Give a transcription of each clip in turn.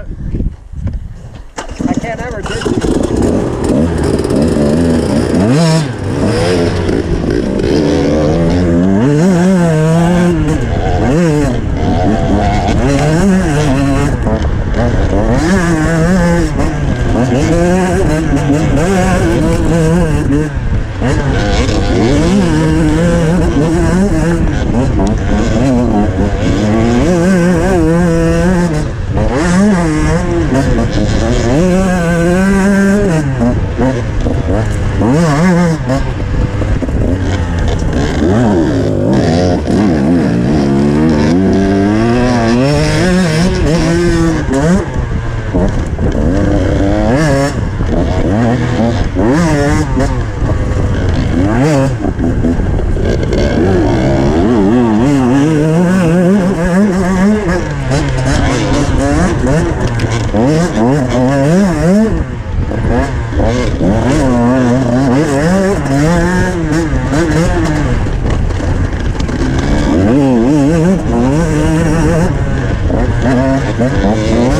not. I can't ever ditch you. Wow. Mm-hmm.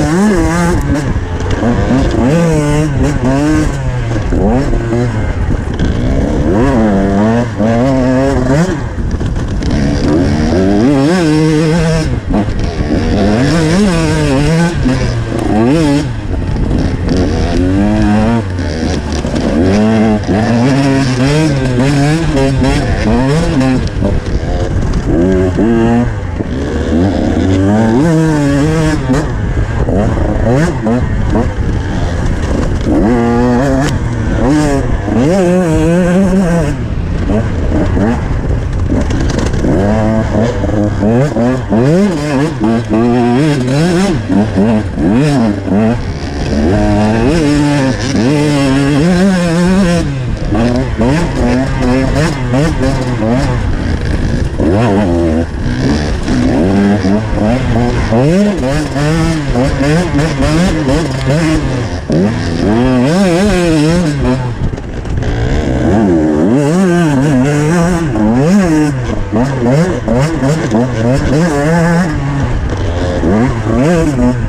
Mm-hmm. Mm-hmm.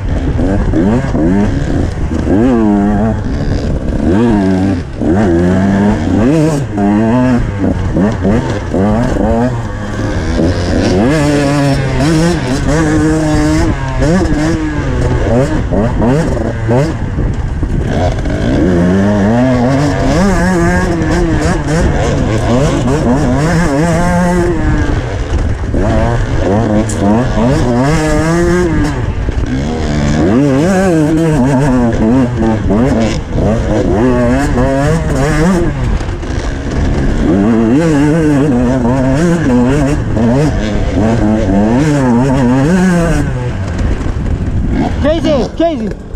Casey.